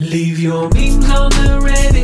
Leave your memes on the Reddit,